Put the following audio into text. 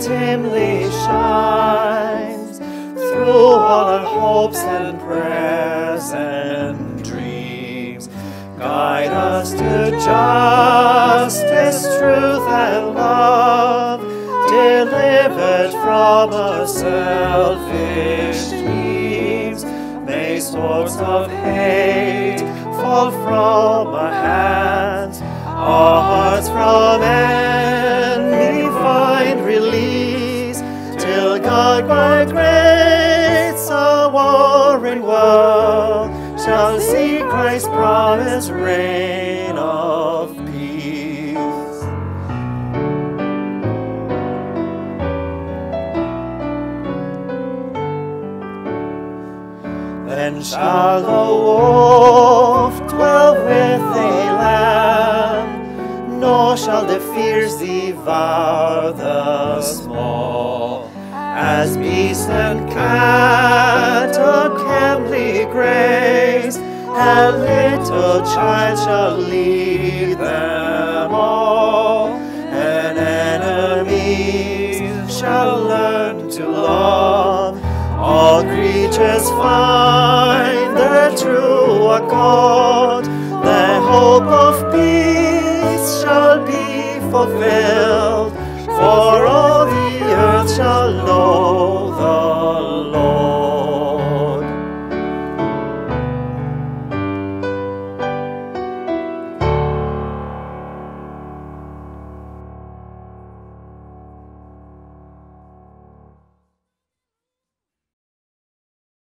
dimly shines through all our hopes and prayers and dreams. Guide us to justice, truth, and love, delivered from our selfish dreams. May swords of hate fall from our hands, our hearts from God grace a warring world shall see Christ's promised reign of peace. Then shall the wolf dwell with the lamb, nor shall the fears devour the small. As beast and cat a kemply graze, a little child shall lead them all, and enemies shall learn to love. All creatures find their true accord. The hope of peace shall be fulfilled, for all